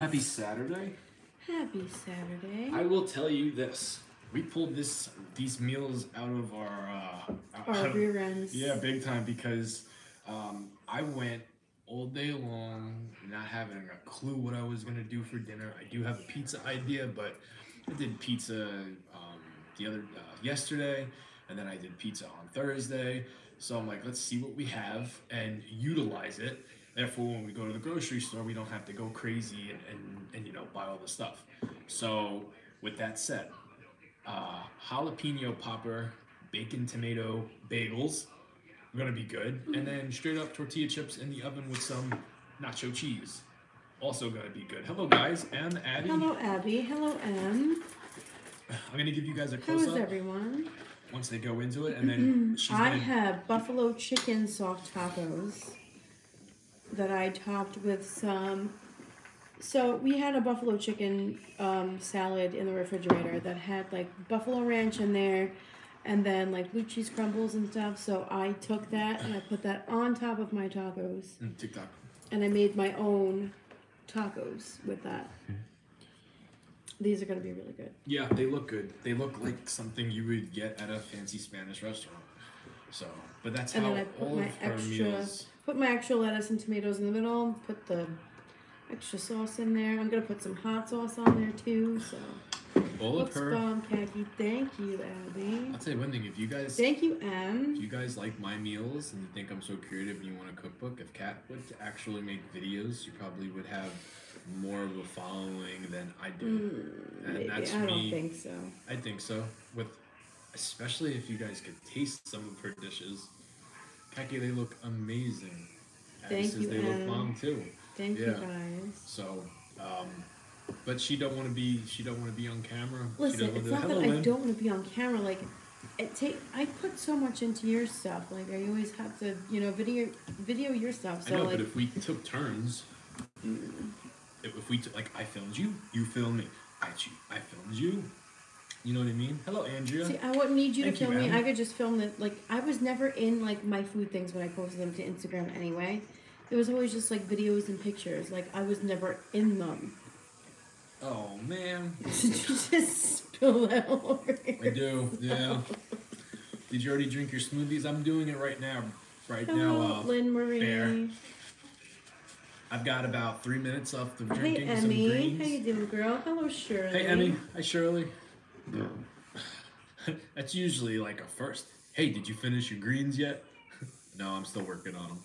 Happy Saturday. Happy Saturday. I will tell you this. We pulled this these meals out of our uh out Our of- rear ends. Yeah, big time because um I went all day long not having a clue what I was gonna do for dinner. I do have a pizza idea, but I did pizza um, the other uh, yesterday, and then I did pizza on Thursday. So I'm like, let's see what we have and utilize it. Therefore, when we go to the grocery store, we don't have to go crazy and, and, and you know buy all the stuff. So with that said, uh, jalapeno popper, bacon tomato bagels are gonna be good, and then straight up tortilla chips in the oven with some nacho cheese, also gonna be good. Hello guys, and Abby. Hello, Abby. Hello, Em. I'm gonna give you guys a How close is up everyone? once they go into it, and then I gonna. have buffalo chicken soft tacos that I topped with some. So we had a buffalo chicken um, salad in the refrigerator that had like buffalo ranch in there, and then like blue cheese crumbles and stuff. So I took that and I put that on top of my tacos, Mm, TikTok. and I made my own tacos with that. These are gonna be really good. Yeah, they look good. They look like something you would get at a fancy Spanish restaurant. So, but that's And how then I put all my of extra- meals. Put my extra lettuce and tomatoes in the middle. Put the extra sauce in there. I'm gonna put some hot sauce on there too. So All of her. bomb Kaki. Thank you, Abby. I'll tell you one thing. If you guys Thank you, If Em. you guys like my meals and you think I'm so creative and you want a cookbook, if Kat would actually make videos, you probably would have more of a following than I do. Mm, and maybe. that's I don't think so. I think so. With especially if you guys could taste some of her dishes. Kaki, they look amazing. Abby Thank says you, they look bomb too. Thank you, Yeah. guys. So, um, but she don't want to be. She don't want to be on camera. Listen, it's not that I Lynn." don't want to be on camera. Like, it take. I put so much into your stuff. Like, I always have to, you know, video video your stuff. I So know, like, but if we took turns, if, if we took like I filmed you, you filmed me. I I filmed you. You know what I mean? Hello, Andrea. See, I wouldn't need you Thank to you, film me. I could just film it. Like, I was never in like my food things when I posted them to Instagram anyway. It was always just like videos and pictures. Like, I was never in them. oh man, Did you just spill that over I do. Yeah. Did you already drink your smoothies? I'm doing it right now. Right Hello, now, uh, Lynn Marie. Bear. I've got about three minutes left of Hey, drinking some Emmy. greens. How you doing, girl? Hello, Shirley. Hey, Emmy. Hi, Shirley. That's usually like a first. Hey, did you finish your greens yet? no, I'm still working on them.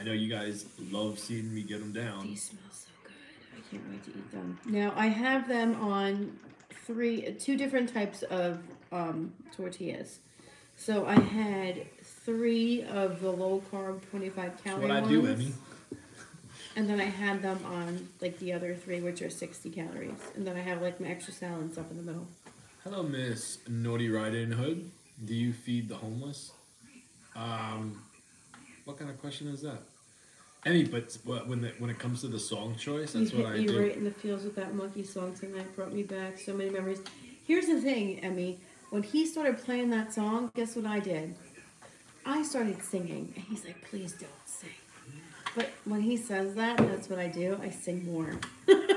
I know you guys love seeing me get them down. These smell so good. I can't wait to eat them. Now I have them on three, two different types of um, tortillas. So I had three of the low carb, twenty five That's calorie what I ones, do, Emmy. and then I had them on like the other three, which are sixty calories, and then I have like my extra salad and stuff in the middle. Hello, Miss Naughty Riding Hood. Do you feed the homeless? Um, what kind of question is that? Emmy, but when the, when it comes to the song choice, that's you what I do. right in the feels with that monkey song tonight. Brought me back so many memories. Here's the thing, Emmy. When he started playing that song, guess what I did? I started singing, and he's like, "Please don't sing." But when he says that, that's what I do. I sing more.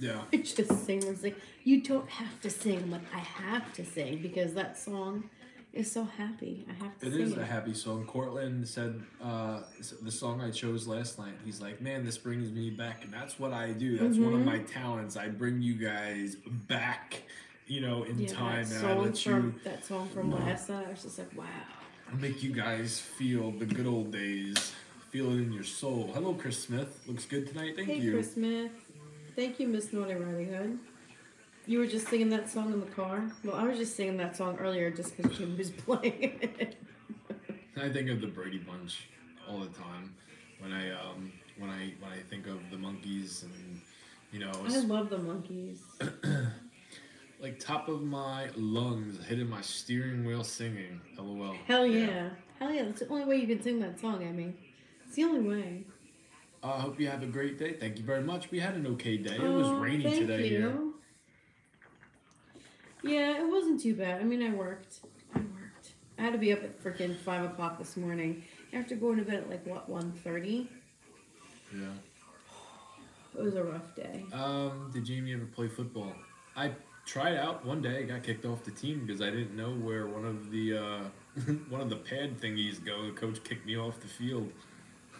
Yeah. I just sing. It's like you don't have to sing. I'm I have to sing because that song is so happy. I have to It sing is it. a happy song. Cortland said uh, the song I chose last night. He's like, man, this brings me back, and that's what I do. That's one of Mhm. my talents. I bring you guys back, you know, in yeah, time, that and I song let from you that song from last night. I was just like, wow. make you guys feel the good old days. Feel it in your soul. Hello, Chris Smith. Looks good tonight. Thank hey, you. Chris Smith. Thank you, Miss Naughty Riding Hood. You were just singing that song in the car. Well, I was just singing that song earlier just because Jim was playing it. I think of the Brady Bunch all the time when I um when I when I think of the Monkees and you know I love the Monkees. like top of my lungs hitting my steering wheel singing. LOL. Hell yeah. Hell yeah. That's the only way you can sing that song, I mean. It's the only way. I uh, hope you have a great day. Thank you very much. We had an okay day. It was Oh, rainy today here. you. Yeah, it wasn't too bad. I mean, I worked. I worked. I had to be up at freaking 5 o'clock this morning. After going to bed at like, what, 1.30? Yeah. it was a rough day. Um, did Jamie ever play football? I tried out one day. I got kicked off the team because I didn't know where one of the uh, one of the pad thingies go. The coach kicked me off the field.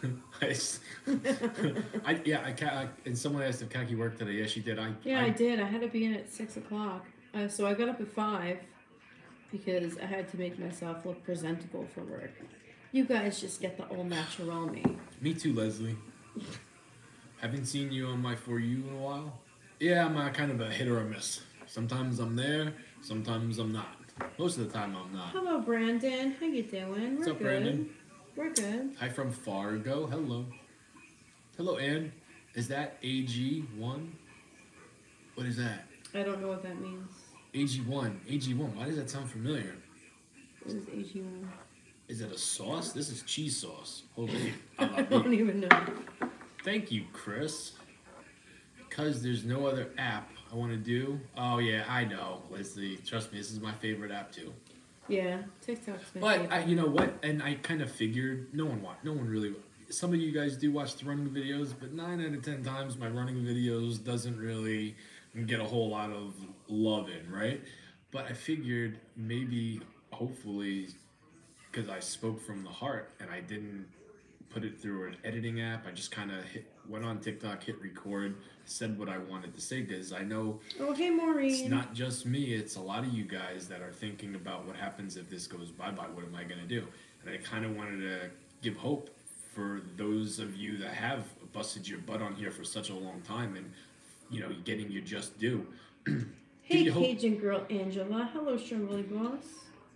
I, yeah, I, I and someone asked if Kaki worked today. Yeah, she did. I Yeah, I, I, did. I had to be in at six o'clock, uh, so I got up at five because I had to make myself look presentable for work. You guys just get the all natural me. Me too, Leslie. Haven't seen you on my for you in a while. Yeah, I'm a kind of a hit or a miss. Sometimes I'm there, sometimes I'm not. Most of the time I'm not. Hello, Brandon. How you doing? What's We're up, good. Brandon? We're good. Hi from Fargo. Hello. Hello, Ann. Is that AG1? What is that? I don't know what that means. AG1. AG1. Why does that sound familiar? What is AG1? Is it a sauce? This is cheese sauce. Holy. I don't even know. Thank you, Chris. Because there's no other app I want to do. Oh, yeah, I know, Leslie. Trust me, this is my favorite app, too. Yeah, TikTok's But. I, you know what? And I kind of figured no one watch, no one really. Some of you guys do watch the running videos, but nine out of ten times my running videos doesn't really get a whole lot of love in, right? But I figured maybe, hopefully, because I spoke from the heart and I didn't put it through an editing app. I just kind of hit went on TikTok, hit record, said what I wanted to say because I know oh, hey, it's not just me, it's a lot of you guys that are thinking about what happens if this goes bye bye. What am I going to do? And I kind of wanted to give hope for those of you that have busted your butt on here for such a long time and, you know, getting your just due. hey, you hope- Cajun girl Angela. Hello, Shirley Boss.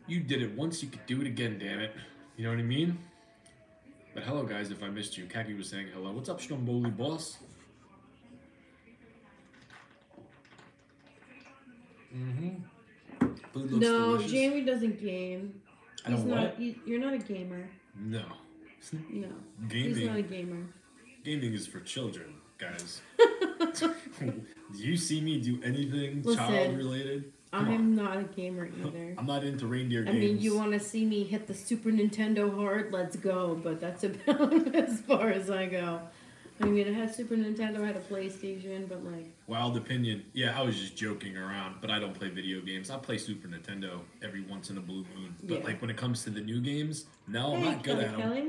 You did it once, you could do it again, damn it. You know what I mean? But hello, guys, if I missed you. Kaki was saying hello. What's up, Stromboli boss? Mm-hmm. Food looks no, delicious. Jamie doesn't game. I He's don't not. what? You, you're not a gamer. No. No, he's not a Gaming. gamer. Gaming is for children, guys. do you see me do anything Listen, child related? Come. I'm not a gamer either. I'm not into reindeer I games. mean, you want to see me hit the Super Nintendo hard? Let's go. But that's about as far as I go. I mean, I had Super Nintendo, I had a PlayStation, but like, Wild opinion. Yeah, I was just joking around, but I don't play video games. I play Super Nintendo every once in a blue moon. But Yeah. like when it comes to the new games, no, I'm hey, not good Kelly at them. Kelly.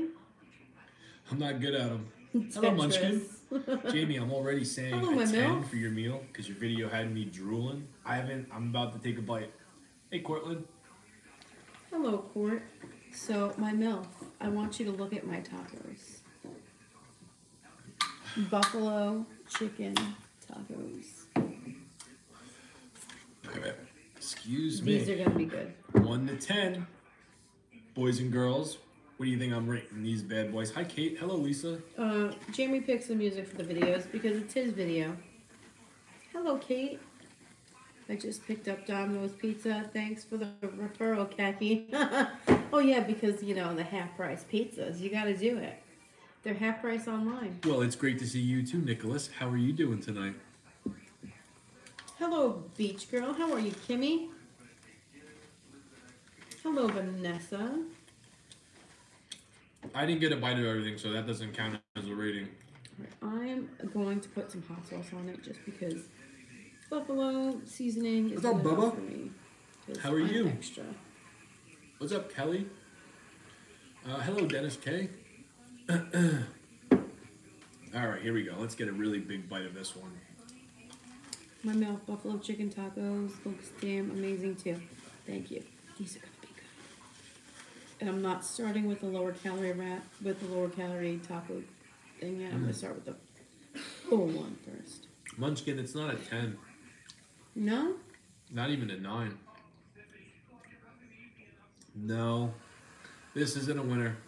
I'm not good at them. Hello, Munchkin. Jamie, I'm already saying Hello, a 10 milk. for your meal because your video had me drooling. I haven't. I'm about to take a bite. Hey, Cortland. Hello, Court. So, my MILF, I want you to look at my tacos. Buffalo chicken tacos. Excuse me. These are gonna be good. One to ten. Boys and girls, what do you think I'm rating these bad boys? Hi, Kate. Hello, Lisa. Uh, Jamie picks the music for the videos because it's his video. Hello, Kate. I just picked up Domino's Pizza. Thanks for the referral, Kaki. oh yeah, because you know the half price pizzas. You got to do it. They're half price online. Well, it's great to see you too, Nicholas. How are you doing tonight? Hello, Beach Girl. How are you, Kimmy? Hello, Vanessa. I didn't get a bite of everything, so that doesn't count as a rating. I'm going to put some hot sauce on it just because buffalo seasoning is What's up, Bubba? for me. 'cause How are I'm you? Extra. What's up, Kelly? Uh, hello, Dennis K. All right, here we go. Let's get a really big bite of this one. My mouth buffalo chicken tacos looks damn amazing too. Thank you. These are gonna be good. And I'm not starting with the lower calorie rat with the lower calorie taco thing yet. I'm Mm. gonna start with the full one first. Munchkin, it's not a 10, No? not even a 9. No, this isn't a winner.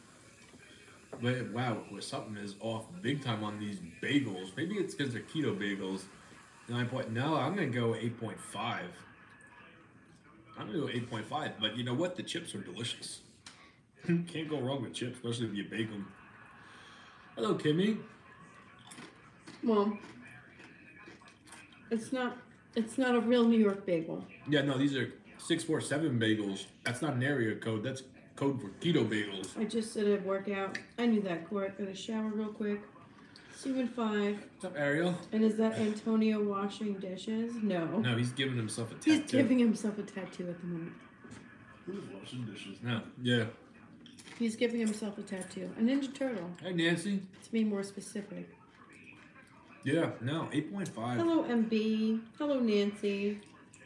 But wow, something is off big time on these bagels. Maybe it's because they're keto bagels. Nine point. No, I'm gonna go eight point five. I'm gonna go eight point five. But you know what? The chips are delicious. Can't go wrong with chips, especially if you bake them. Hello, Kimmy. Well, it's not. It's not a real New York bagel. Yeah, no, these are six four seven bagels. That's not an area code. That's code for keto bagels. I just did a workout. I knew that, Court. Gonna shower real quick. Stephen five. What's up, Ariel? And is that Antonio washing dishes? No. No, he's giving himself a tattoo. He's giving himself a tattoo at the moment. Who's washing dishes? No. Yeah. He's giving himself a tattoo. A Ninja Turtle, Hey, Nancy. to be more specific. Yeah. No, 8.5. Hello, MB. Hello, Nancy.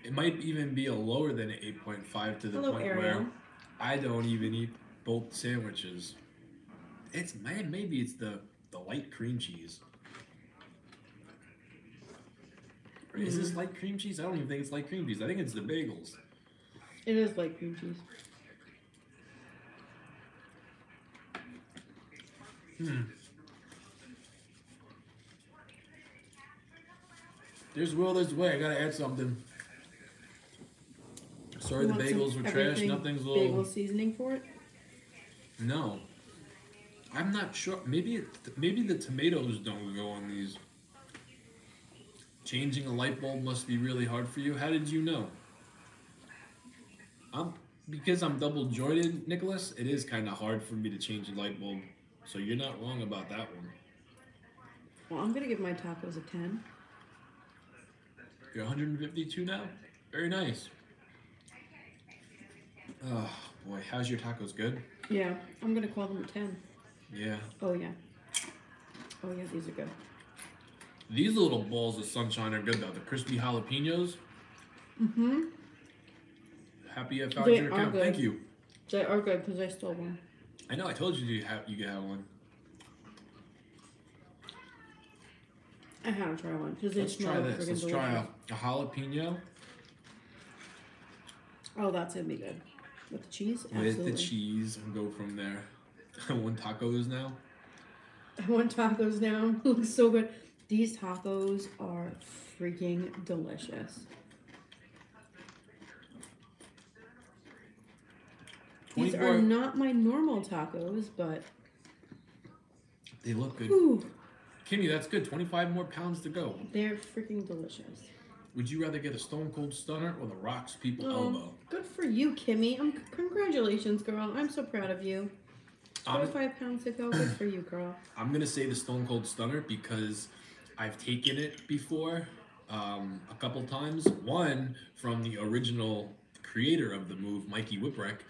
It might even be a lower than an 8.5 to the Hello, point Ariel. where I don't even eat both sandwiches. It's man, maybe it's the the light cream cheese. Or Is this light cream cheese? I don't even think it's light cream cheese. I think it's the bagels. It is like cream cheese. Hmm. There's will, there's way. I gotta add something. Sorry, the bagels were trash. Nothing's little. Bagel seasoning for it? No. I'm not sure. Maybe it, maybe the tomatoes don't go on these. Changing a light bulb must be really hard for you. How did you know? I'm because I'm double jointed, Nicholas. It is kind of hard for me to change a light bulb. So you're not wrong about that one. Well, I'm gonna give my tacos a ten. You're 152 now. Very nice. Oh boy, how's your tacos? Good. Yeah, I'm gonna call them a ten. Yeah. Oh yeah. Oh yeah, these are good. These little balls of sunshine are good though. The crispy jalapenos. Mm-hmm. Happy I found They your account. good. Thank you. They are good because I stole one. I know. I told you you have you could have one. I had to try one because they Let's smell try this. Let's delicious. try a, a jalapeno Oh, that's gonna be good. With the cheese? with Absolutely. the cheese and go from there. one tacos now. I want tacos now. Looks so good. These tacos are freaking delicious. These are not my normal tacos, but They look good. whew, Kimmy, that's good. 25 more pounds to go. they're freaking delicious. Would you rather get a Stone Cold Stunner or the Rocks People Oh, Elbow? good for you, Kimmy. Um, congratulations, girl. I'm so proud of you. Honest- 25 pounds to go. Good for you, girl. I'm gonna say the Stone Cold Stunner because I've taken it before um, a couple times. One from the original creator of the move, Mikey Whipwreck,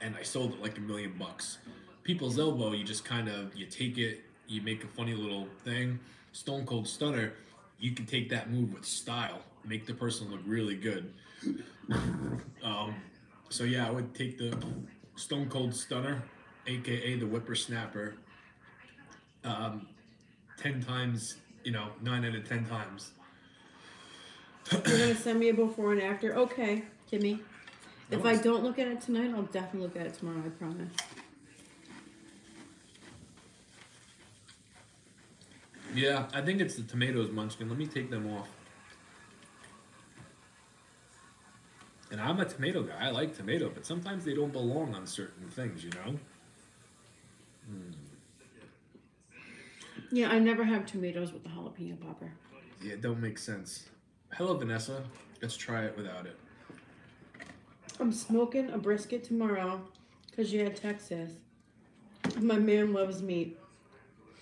and I sold it like a million bucks. People's Elbow, you just kind of you take it, you make a funny little thing. Stone Cold Stunner, you can take that move with style, make the person look really good. um, so yeah, I would take the Stone Cold Stunner, aka the Whippersnapper, um, 10 times, you know, 9 out of 10 times. You're gonna send me a before and after. Okay, Kimmy. If I don't look at it tonight, I'll definitely look at it tomorrow. I promise. Yeah, I think it's the tomatoes, Munchkin. Let me take them off. And I'm a tomato guy. I like tomato, but sometimes they don't belong on certain things, you know? Hmm. Yeah, I never have tomatoes with the jalapeno popper. Yeah, it don't make sense. Hello, Vanessa. Let's try it without it. I'm smoking a brisket tomorrow because you had Texas. My man loves meat.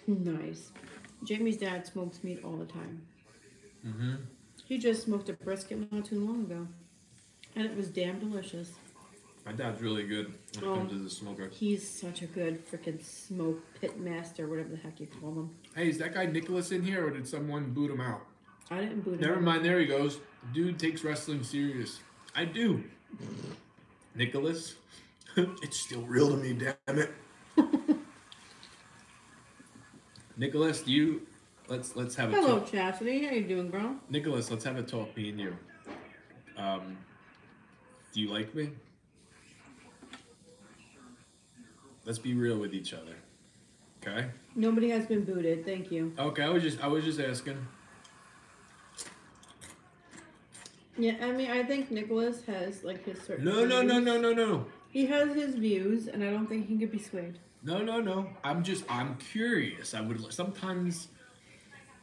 Nice. Jamie's dad smokes meat all the time. Mm-hmm. He just smoked a brisket not too long ago. And it was damn delicious. My dad's really good when it Oh. comes to the smoker. He's such a good freaking smoke pit master, whatever the heck you call him. Hey, is that guy Nicholas in here, or did someone boot him out? I didn't boot him. Never out. mind, there he goes. Dude takes wrestling serious. I do. Nicholas, it's still real to me, damn it. Nicholas, do you let's let's have a Hello. Chastity. How you doing, girl? Nicholas, let's have a talk, me and you. Um, do you like me? Let's be real with each other. Okay? Nobody has been booted. Thank you. Okay, I was just I was just asking. Yeah, I mean, I think Nicholas has like his certain. No, no, no, no, no, no. He has his views, and I don't think he could be swayed. No, no, no. I'm just I'm curious. I would sometimes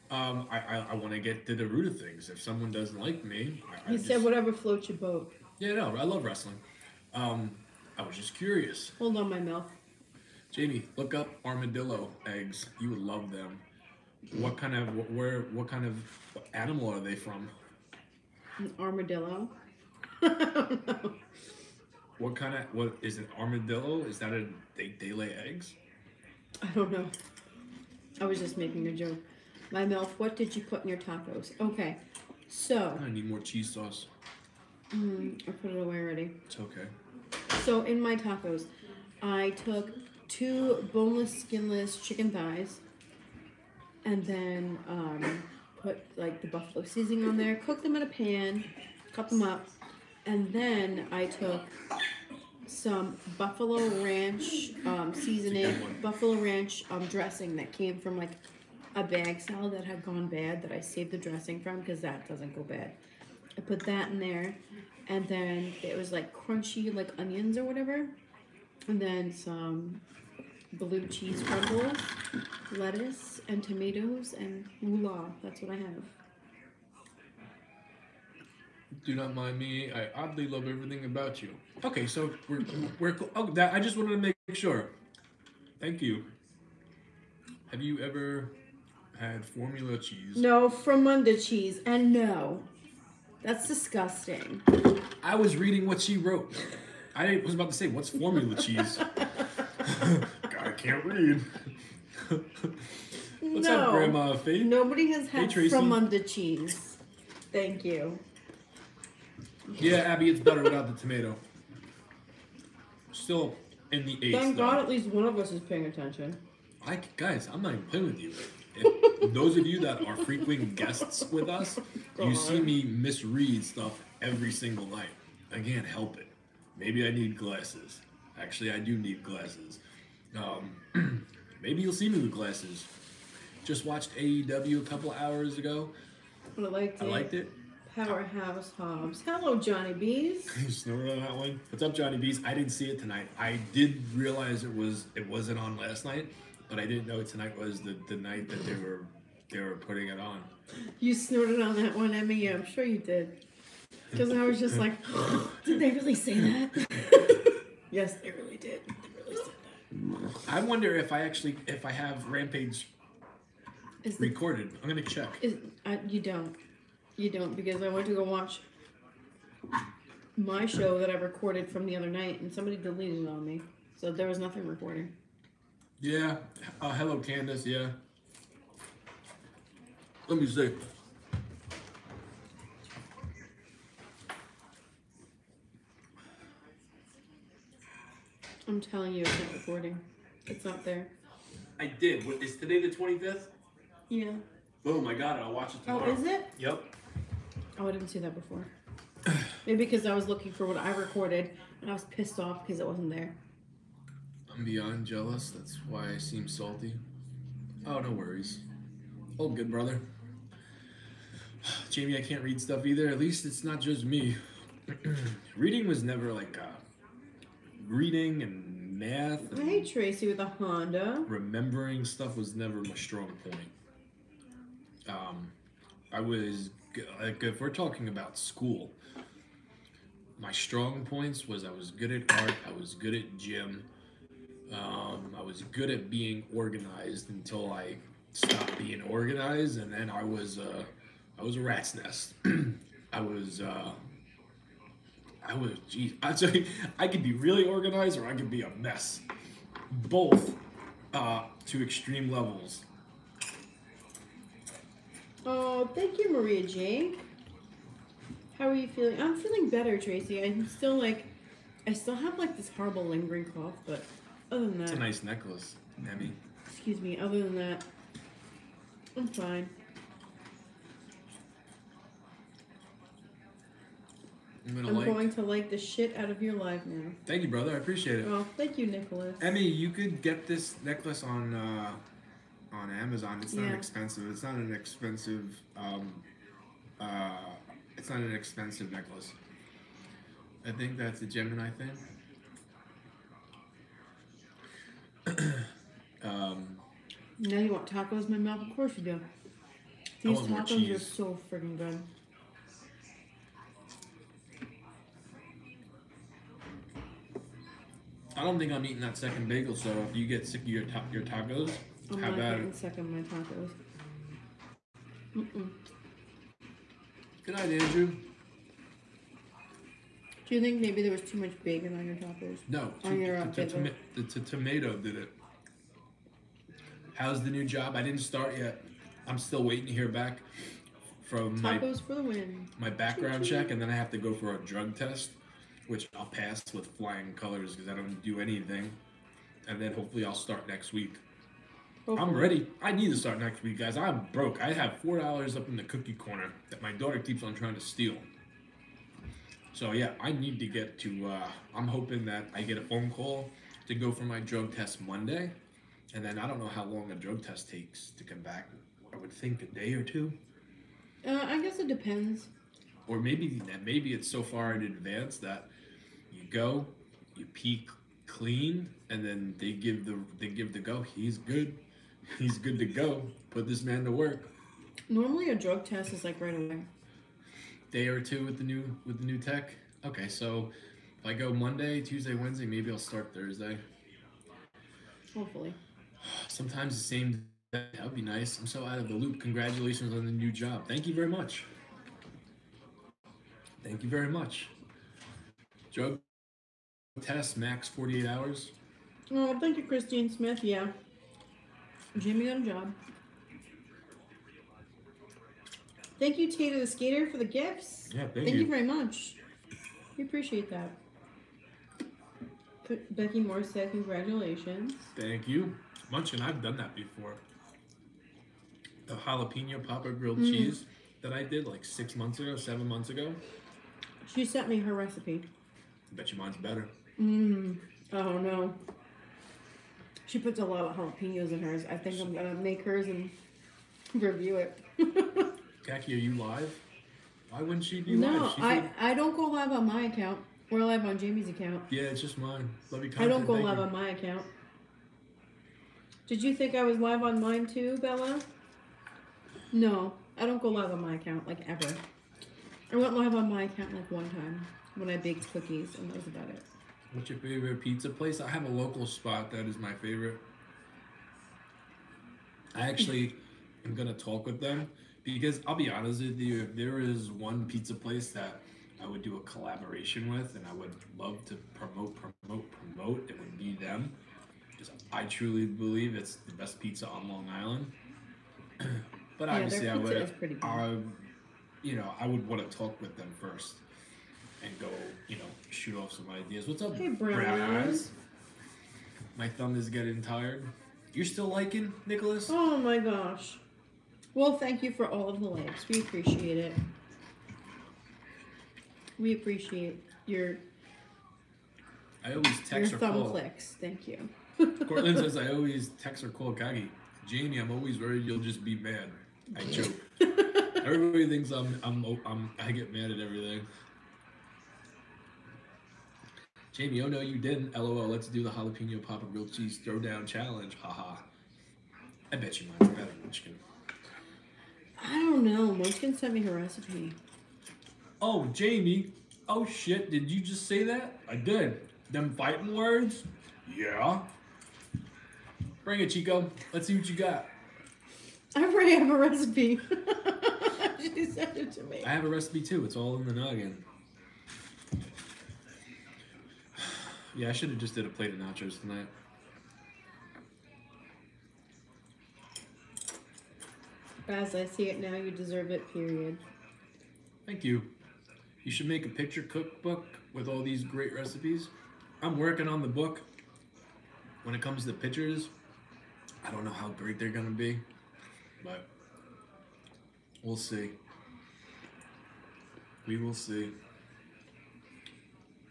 um I I, I want to get to the root of things. If someone doesn't like me, I, I He just, said, "Whatever floats your boat." Yeah, no, I love wrestling. Um, I was just curious. Hold on, my mouth. Jamie, look up armadillo eggs. You would love them. What kind of wh- where? What kind of animal are they from? An armadillo. I don't know. What kind of what is an armadillo? Is that a they they lay eggs? I don't know. I was just making a joke. My mouth, what did you put in your tacos? Okay, so I need more cheese sauce. mm, I put it away already. It's okay. So in my tacos, I took two boneless, skinless chicken thighs, and then um, put like the buffalo seasoning on there. Cooked them in a pan, cut them up, and then I took some buffalo ranch um, seasoning, buffalo ranch um, dressing that came from like a bag salad that had gone bad that I saved the dressing from because that doesn't go bad. I put that in there, and then it was like crunchy like onions or whatever, and then some blue cheese crumbles, lettuce, and tomatoes and moolah. That's what I have. Do not mind me. I oddly love everything about you. Okay, so we're we're oh that I just wanted to make sure. Thank you. Have you ever had formula cheese? No, from under cheese, and no, that's disgusting. I was reading what she wrote. I was about to say, what's formula cheese? God, I can't read. What's no, up, Grandma Faith? nobody has had Tracy. from under cheese. Thank you. Yeah, Abby, it's better without the tomato. Still in the eighth. Thank though. God, at least one of us is paying attention. I guys, I'm not even playing with you. If those of you that are frequent guests with us, you see me misread stuff every single night. I can't help it. Maybe I need glasses. Actually, I do need glasses. Um, maybe you'll see me with glasses. Just watched AEW a couple hours ago. I liked I liked it. Powerhouse Hobbs. Hello, Johnny Bees. Snorted on that one. What's up, Johnny Bees? I didn't see it tonight. I did realize it was it wasn't on last night, but I didn't know tonight was the, the night that they were they were putting it on. You snorted on that one, Emmy. Yeah, I'm sure you did. Because I was just like, did they really say that? yes, they really did. They really said that. I wonder if I actually if I have Rampage Is recorded. I'm gonna check. is, uh, you don't. You don't, because I went to go watch my show that I recorded from the other night, and somebody deleted it on me. So there was nothing recording. Yeah. Uh, hello, Candace. Yeah. Let me see. I'm telling you, it's not recording. It's not there. I did. What, is today the 25th? Yeah. Boom! I got it. I'll watch it tomorrow. Oh, tomorrow. is it? Yep. Oh, I didn't see that before. Maybe because I was looking for what I recorded and I was pissed off because it wasn't there. I'm beyond jealous. That's why I seem salty. Oh, no worries. All good, brother. Jamie, I can't read stuff either. At least it's not just me. Reading was never like uh, reading and math. And Hey, Tracy with a Honda. remembering stuff was never my strong point. Um, I was like, if we're talking about school, my strong points was I was good at art, I was good at gym, um, I was good at being organized until I stopped being organized, and then I was uh, I was a rat's nest. I was. Uh, I was, geez, I tell you, I could be really organized or I could be a mess. Both uh, to extreme levels. Oh, thank you, Maria Jane. How are you feeling? I'm feeling better, Tracy. I'm still like, I still have like this horrible lingering cough, but other than that. It's a nice necklace, Emmy. excuse me, other than that, I'm fine. I'm I'm like. going to like the shit out of your life now. Thank you, brother. I appreciate it. Oh, thank you, Nicholas. Emmy, you could get this necklace on uh, on Amazon. It's not Yeah. expensive. It's not an expensive. Um, uh, it's not an expensive necklace. I think that's a Gemini thing. um, Now you want tacos in my mouth? Of course you do. These tacos are so freaking good. I don't think I'm eating that second bagel. So if you get sick of your ta- your tacos, I'm how not about getting second my tacos. Mm-mm. Good night, Andrew. Do you think maybe there was too much bacon on your tacos? No, On your, the, uh, the, the, the tomato did it. How's the new job? I didn't start yet. I'm still waiting to hear back from my Tacos for the win. my background check, and then I have to go for a drug test, which I'll pass with flying colors because I don't do anything. And then hopefully I'll start next week. I'm ready. I need to start next week, guys. I'm broke. I have four dollars up in the cookie corner that my daughter keeps on trying to steal. So yeah, I need to get to. Uh, I'm hoping that I get a phone call to go for my drug test Monday, and then I don't know how long a drug test takes to come back. I would think a day or two, Uh, I guess it depends. or maybe that maybe it's so far in advance that you go, you peek clean, and then they give the they give the go. He's good. He's good to go. Put this man to work. Normally a drug test is like right away. day or two with the new with the new tech. Okay, so if I go Monday, Tuesday, Wednesday, maybe I'll start Thursday. Hopefully. Sometimes the same day. That would be nice. I'm so out of the loop. Congratulations on the new job. Thank you very much. Thank you very much. Drug test max 48 hours. Oh, thank you, Christine Smith. Yeah. Jamie got a job. Thank you, Tater the Skater, for the gifts. Yeah, thank, Thank you you. very much. We appreciate that. Becky Moore said, congratulations. Thank you. Munchkin, I've done that before. The jalapeno popper grilled Mm. cheese that I did like six months ago, seven months ago. She sent me her recipe. I bet you mine's better. Mmm. Oh, no. She puts a lot of jalapenos in hers. I think I'm going to make hers and review it. Kaki, are you live? Why wouldn't she be no, live? I, I don't go live on my account. We're live on Jamie's account. yeah, it's just mine. Love you. I don't go live on my account. Did you think I was live on mine too, Bella? No, I don't go live on my account like ever. I went live on my account like one time when I baked cookies, and that was about it. What's your favorite pizza place? I have a local spot that is my favorite. I actually am gonna talk with them because I'll be honest with you. If there is one pizza place that I would do a collaboration with, and I would love to promote, promote, promote, it would be them. Because I truly believe it's the best pizza on Long Island. but Yeah, their obviously, I would, is pretty good. I, you know, I would want to talk with them first and go, you know, shoot off some ideas. What's up, Hey, Brown Eyes. My thumb is getting tired. You're still liking Nicholas? Oh my gosh. Well, thank you for all of the likes. We appreciate it. We appreciate your I always your text or thumb call. clicks. Thank you. Cortland says I always text or call Kagi. Jamie, I'm always worried you'll just be mad. I joke. Everybody thinks I'm, I'm I'm I get mad at everything. Jamie, oh no, you didn't. LOL. Let's do the jalapeno popper grilled cheese throwdown challenge. Haha. I bet you mine's better, Munchkin. I don't know. Munchkin sent me her recipe. Oh, Jamie. Oh shit, did you just say that? I did. Them fighting words? Yeah. Bring it, Chico. Let's see what you got. I already have a recipe. she sent it to me. I have a recipe too. It's all in the noggin. Yeah, I should have just did a plate of nachos tonight. As I see it now, you deserve it, period. Thank you. You should make a picture cookbook with all these great recipes. I'm working on the book. When it comes to pictures, I don't know how great they're gonna be, but we'll see. We will see.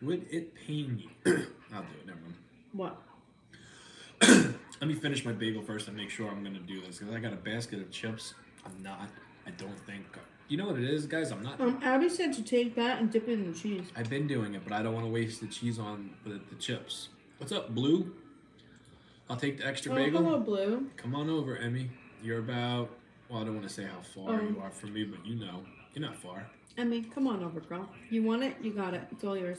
Would it pain you? I'll do it. Never mind. What? Let me finish my bagel first and make sure I'm gonna do this because I got a basket of chips. I'm not. I don't think. You know what it is, guys? I'm not. Um, Abby said to take that and dip it in the cheese. I've been doing it, but I don't want to waste the cheese on the, the chips. What's up, Blue? I'll take the extra Oh, bagel. hello, Blue. Come on over, Emmy. You're about. Well, I don't want to say how far Oh. you are from me, but you know, you're not far. Emmy, come on over, girl. You want it? You got it. It's all yours.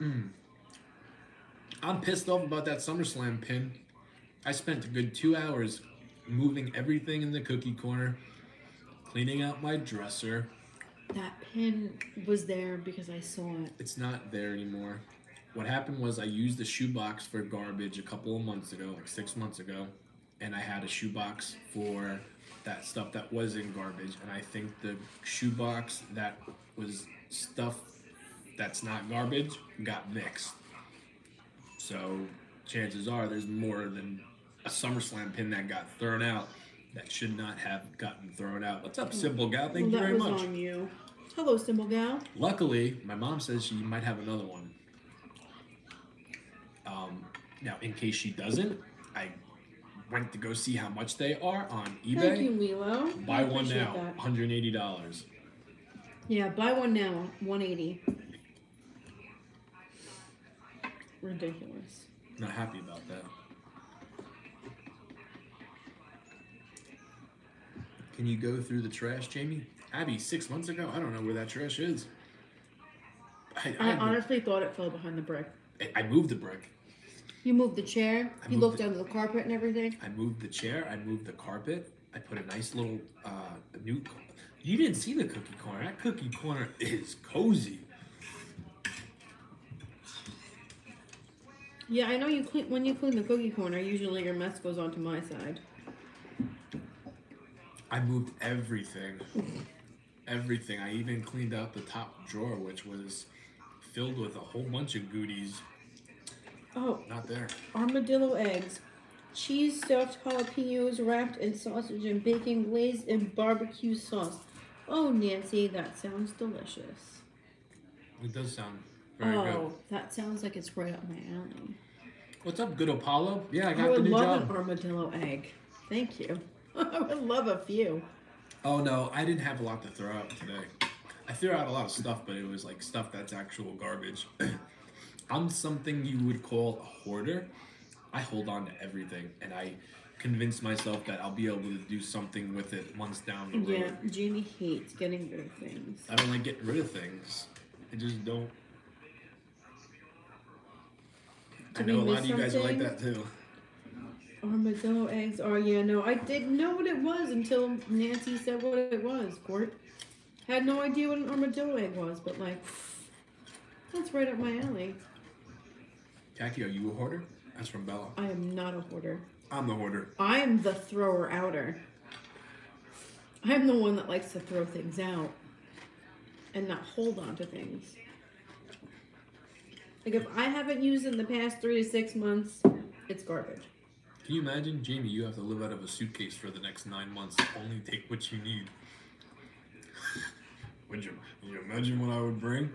Mm. I'm pissed off about that SummerSlam pin. I spent a good two hours moving everything in the cookie corner, cleaning out my dresser. That pin was there because I saw it. It's not there anymore. What happened was I used the shoebox for garbage a couple of months ago, like six months ago, and I had a shoebox for that stuff that was in garbage. And I think the shoebox that was stuff that's not garbage got mixed. So chances are there's more than a SummerSlam pin that got thrown out that should not have gotten thrown out. What's up, Simple Gal? Thank well, you that very was much. on you. Hello, Simple Gal. Luckily, my mom says she might have another one. Um, now, in case she doesn't, I went to go see how much they are on eBay. Thank you, Milo. Buy one now, that. $180. Yeah, buy one now, 180. Ridiculous. Not happy about that. Can you go through the trash, Jamie? Abby, six months ago, I don't know where that trash is. I, I I, honestly thought it fell behind the brick. I moved the brick. You moved the chair. You looked it. under the carpet and everything. I moved the chair. I moved the carpet. I put a nice little uh, new. You didn't see the cookie corner. That cookie corner is cozy. Yeah, I know you clean when you clean the cookie corner. Usually your mess goes onto my side. I moved everything. Everything. I even cleaned out the top drawer, which was filled with a whole bunch of goodies. Oh, Not there. armadillo eggs, cheese stuffed jalapenos wrapped in sausage and bacon glazed in barbecue sauce. Oh, Nancy, that sounds delicious. It does sound very oh, good. that sounds like it's right up my alley. What's up, good Apollo? Yeah, I I got the would new love job. an armadillo egg. Thank you. I would love a few. Oh no, I didn't have a lot to throw out today. I threw out a lot of stuff, but it was like stuff that's actual garbage. I'm something you would call a hoarder. I hold on to everything, and I convince myself that I'll be able to do something with it once down the road. Yeah, Jamie hates getting rid of things. I don't like getting rid of things. I just don't. I Did know a lot of you guys are like that too. Armadillo eggs. Oh yeah, no, I didn't know what it was until Nancy said what it was. Court had no idea what an armadillo egg was, but like, that's right up my alley. Jackie, are you a hoarder? That's from Bella. I am not a hoarder. I'm the hoarder. I am the thrower outer. I'm the one that likes to throw things out and not hold on to things. Like if I haven't used it in the past three to six months, it's garbage. Can you imagine, Jamie? You have to live out of a suitcase for the next nine months. Only take what you need. would you? Can you imagine what I would bring?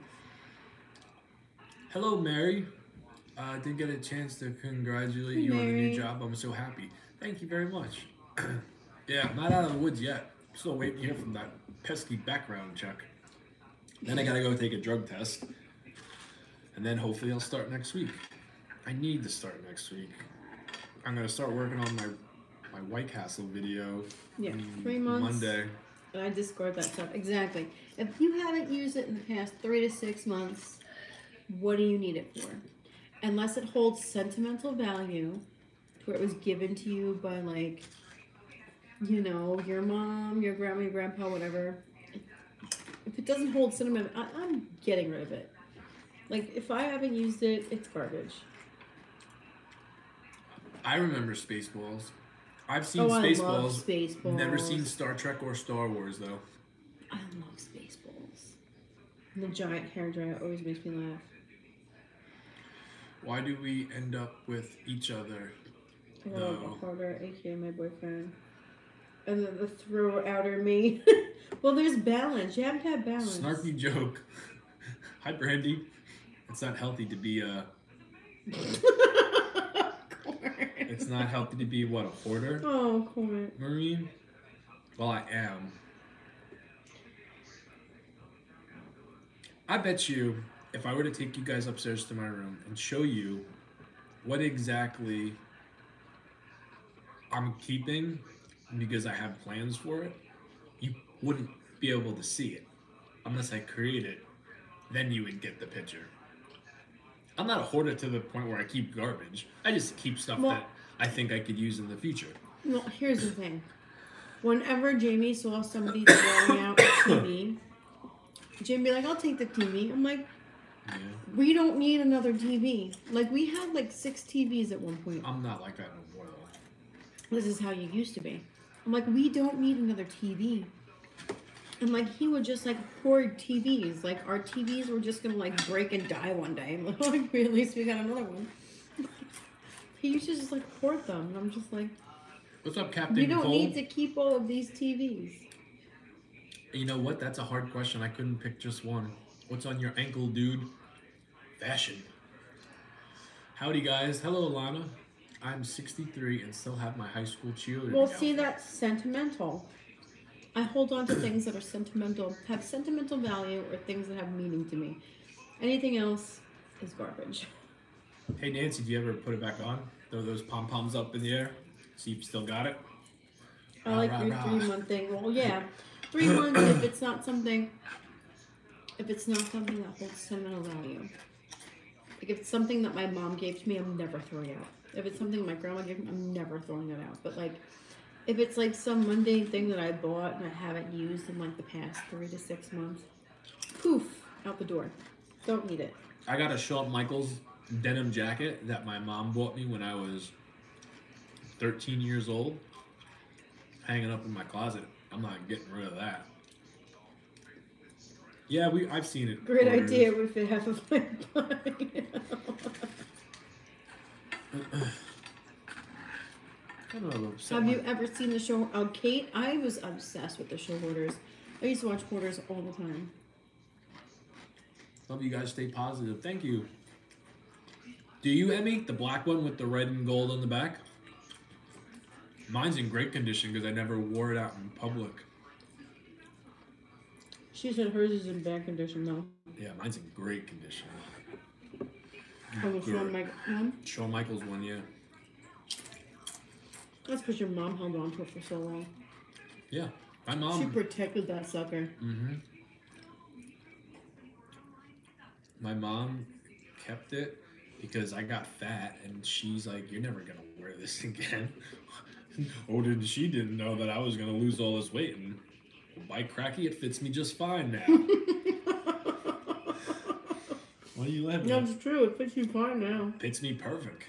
Hello, Mary. Uh, I did get a chance to congratulate Hey, you on the new job. I'm so happy. Thank you very much. yeah, I'm not out of the woods yet. Still waiting hear from that pesky background check. Then I gotta go take a drug test, and then hopefully I'll start next week. I need to start next week. I'm gonna start working on my my White Castle video. Yeah, three months. Monday. And I discard that stuff. Exactly. If you haven't used it in the past three to six months, what do you need it for? Unless it holds sentimental value, to where it was given to you by like, you know, your mom, your grandma, your grandpa, whatever. If it doesn't hold sentiment, I, I'm getting rid of it. Like if I haven't used it, it's garbage. I remember Spaceballs. I've seen oh, I love Spaceballs. Spaceballs. Never seen Star Trek or Star Wars though. I love Spaceballs. And the giant hair dryer always makes me laugh. Why do we end up with each other? I love No. harder, aka my boyfriend. And then the throw outer me. well, there's balance. You have to have balance. Snarky joke. Hi, Brandy. It's not healthy to be a. It's not healthy to be what a hoarder, Oh, corn. Marine. Well, I am. I bet you, if I were to take you guys upstairs to my room and show you what exactly I'm keeping because I have plans for it, you wouldn't be able to see it unless I create it. Then you would get the picture. I'm not a hoarder to the point where I keep garbage. I just keep stuff Well- that I think I could use in the future. Well, here's the thing. Whenever Jamie saw somebody throwing out a TV, Jamie be like, "I'll take the TV." I'm like, Yeah. "We don't need another TV. Like we had like six TVs at one point. I'm not like that no more though. This is how you used to be." I'm like, "We don't need another TV." And like he would just like hoard TVs. Like our TVs were just gonna like break and die one day. I'm like, at least we got another one. he used to just like hoard them, and I'm just like, What's up, Captain we don't Cole? need to keep all of these TVs. You know what? That's a hard question. I couldn't pick just one. What's on your ankle, dude? Fashion. Howdy, guys. Hello, Alana. I'm 63 and still have my high school cheerleader. Well, see, outfit. that's sentimental. I hold on to things that are sentimental, have sentimental value, or things that have meaning to me. Anything else is garbage. Hey, Nancy, do you ever put it back on? Throw those pom poms up in the air? See if you still got it? I like Rah, your rah, three rah. month thing. Well, yeah, three months if it's not something, if it's not something that holds sentimental value. Like if it's something that my mom gave to me, I'm never throwing it out. If it's something my grandma gave me, I'm never throwing it out. But like, if it's like some mundane thing that I bought and I haven't used in like the past three to six months, poof, out the door. Don't need it. I got a Shawn Michaels denim jacket that my mom bought me when I was 13 years old, hanging up in my closet. I'm not getting rid of that. Yeah, we I've seen it. Great Orders. idea if it half of my body. I don't know. Have you ever seen the show? Oh, Kate, I was obsessed with the show Hoarders. I used to watch Hoarders all the time. Love you guys. Stay positive. Thank you. Do you, Emmy? The black one with the red and gold on the back? Mine's in great condition because I never wore it out in public. She said hers is in bad condition though. Yeah, mine's in great condition. Oh, Shawn Good. Michael one. Shawn Michaels one, yeah. That's because your mom held on to it for so long. Yeah. My mom. she protected that sucker. hmm My mom kept it because I got fat, and she's like, "You're never gonna wear this again." oh, did she didn't know that I was gonna lose all this weight, and by cracky, it fits me just fine now. What are you laughing at? it's true. It fits you fine now. Fits me perfect.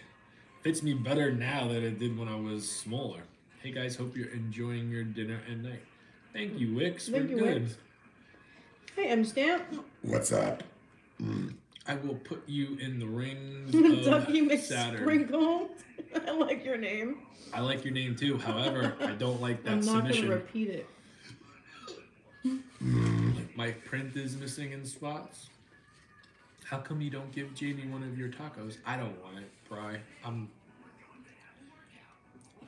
Fits me better now than it did when I was smaller. Hey guys, hope you're enjoying your dinner and night. Thank you, Wix. Thank We're you, good. Wix. Hey, M Stamp. What's up? I will put you in the rings Ducky of Saturn. McSprinkle. I like your name. I like your name too. However, I don't like that I'm not submission. gonna repeat it. My print is missing in spots. How come you don't give Jamie one of your tacos? I don't want it, Bry. I'm.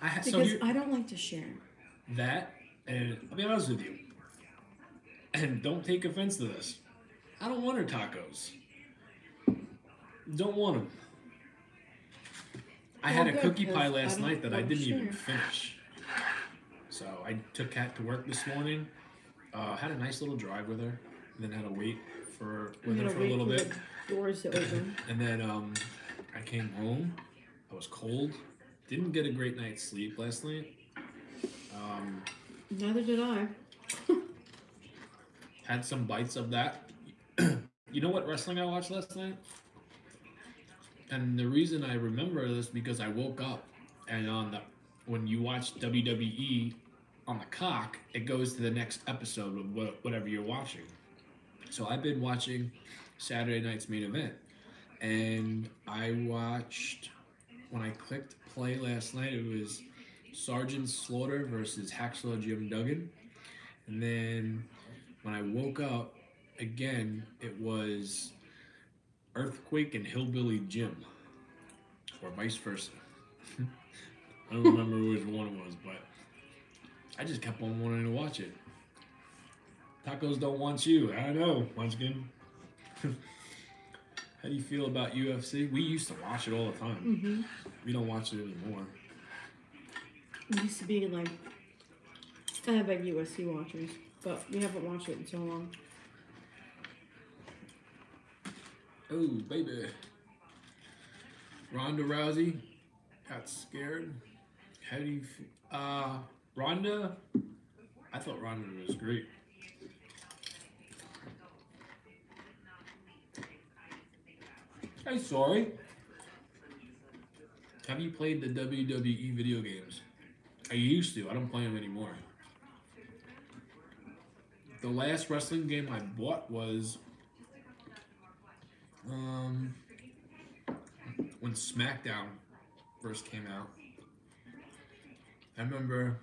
I so Because I don't like to share. that, and I'll be honest with you. And don't take offense to this. I don't want her tacos. Don't want them. I had a cookie pie last night that I didn't even finish. So I took Kat to work this morning. Uh, had a nice little drive with her, and then had to wait for with her for a little bit. doors to open. And then um, I came home. I was cold. Didn't get a great night's sleep last night. Um, Neither did I. had some bites of that. you know what wrestling I watched last night? And the reason I remember this because I woke up and on the when you watch WWE on the cock, it goes to the next episode of what, whatever you're watching. So I've been watching Saturday night's main event, and I watched when I clicked play last night. It was Sergeant Slaughter versus Hacksaw Jim Duggan, and then when I woke up again, it was Earthquake and Hillbilly Jim, or vice versa. I don't remember which one it was, but I just kept on wanting to watch it. Tacos don't want you. I know, Munchkin. How do you feel about UFC? We used to watch it all the time. hmm We don't watch it anymore. We used to be like, I have like UFC watchers, but we haven't watched it in so long. Oh, baby. Ronda Rousey got scared. How do you feel? Uh, Ronda I thought Ronda was great. Hey, sorry. Have you played the WWE video games? I used to. I don't play them anymore. The last wrestling game I bought was um when SmackDown first came out. I remember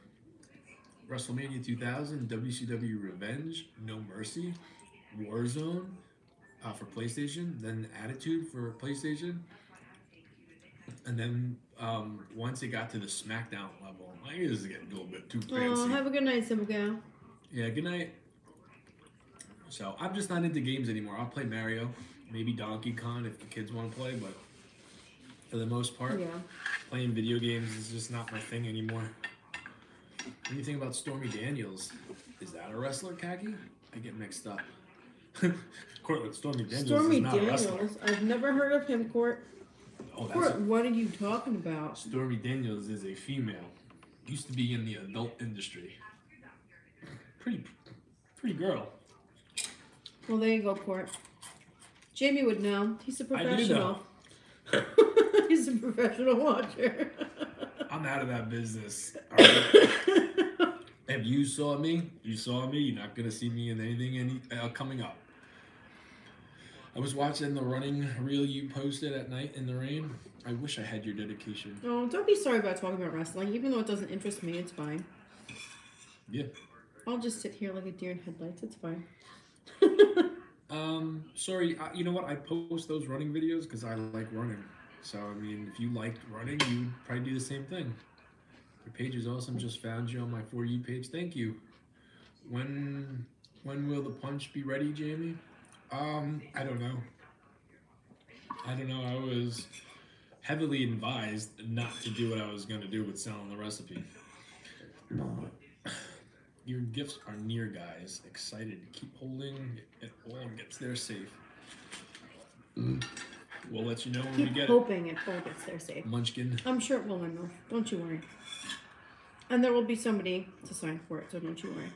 WrestleMania 2000, WCW Revenge, No Mercy, Warzone uh, for PlayStation, then Attitude for PlayStation, and then um, once it got to the SmackDown level, I think this is getting a little bit too fancy. Oh, have a good night, Simple Gal. Yeah, good night. So I'm just not into games anymore. I'll play Mario, maybe Donkey Kong if the kids want to play, but for the most part, Yeah. playing video games is just not my thing anymore. What do you think about Stormy Daniels? Is that a wrestler, Kaki? I get mixed up. Cortland Stormy Daniels Stormy is not a wrestler. Daniels. I've never heard of him, Court. Oh, that's Court, what are you talking about? Stormy Daniels is a female. Used to be in the adult industry. Pretty, pretty girl. Well, there you go, Court. Jamie would know. He's a professional. He's a professional watcher. I'm out of that business. right? if you saw me, you saw me. You're not gonna see me in anything any uh, coming up. I was watching the running reel you posted at night in the rain. I wish I had your dedication. oh, don't be sorry about talking about wrestling. Even though it doesn't interest me, it's fine. Yeah. I'll just sit here like a deer in headlights. It's fine. Um, sorry. I, you know what? I post those running videos because I like running. So I mean, if you liked running, you would probably do the same thing. Your page is awesome. Just found you on my for you page. Thank you. When when will the punch be ready, Jamie? Um, I don't know. I don't know. I was heavily advised not to do what I was going to do with selling the recipe. Your gifts are near, guys. Excited. Keep holding it all gets there safe. We'll let you know when we Keep get it. hoping it all gets there safe. Munchkin. I'm sure it will, milk. Don't you worry. And there will be somebody to sign for it, so don't you worry.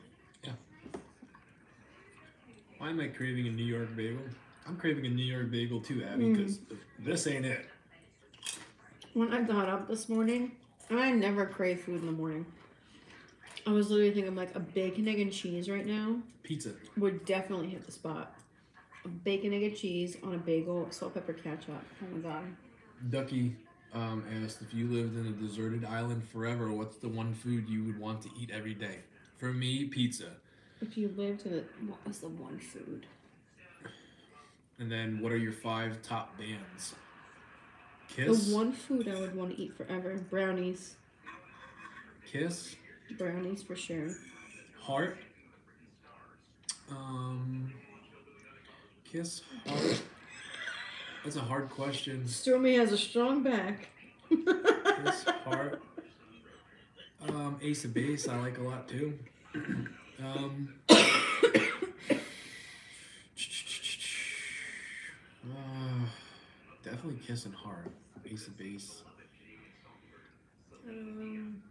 Why am I craving a New York bagel? I'm craving a New York bagel too, Abby, because this ain't it. When I got up this morning, and I never crave food in the morning. I was literally thinking like a bacon, egg, and cheese right now Pizza. would definitely hit the spot. A bacon, egg, and cheese on a bagel, salt, pepper, ketchup. Oh my god. Ducky um, asked if you lived in a deserted island forever, what's the one food you would want to eat every day? For me, pizza. If you lived in a, what was the one food? And then, what are your five top bands? Kiss. The one food I would want to eat forever. Brownies. Kiss. Brownies for sure. Heart. Um. Kiss. Heart. That's a hard question. Stormy has a strong back. Kiss. Heart. Um, Ace of Base, I like a lot too. Um, uh, definitely kissing and Heart. Ace of Base. Um,